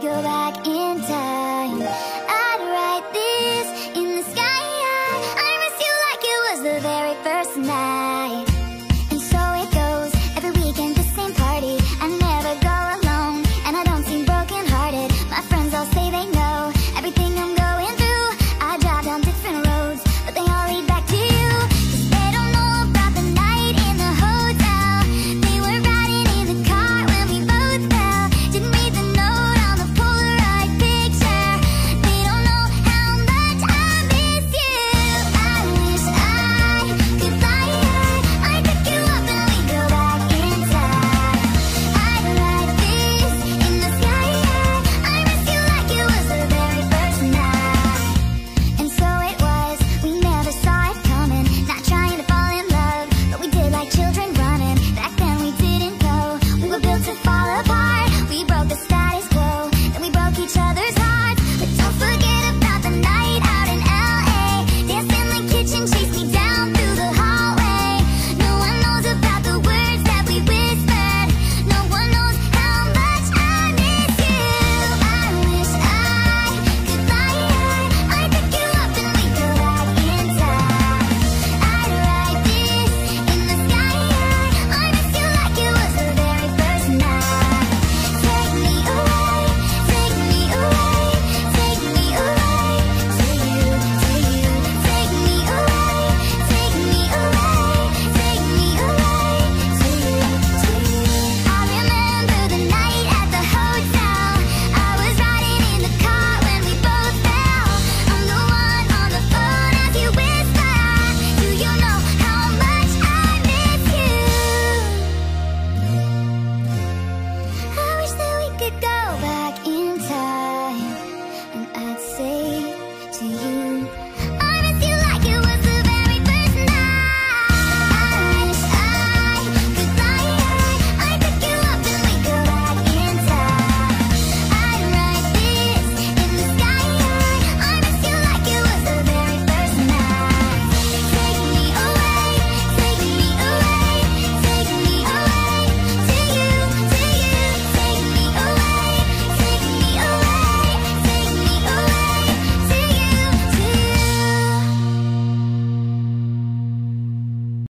go back in.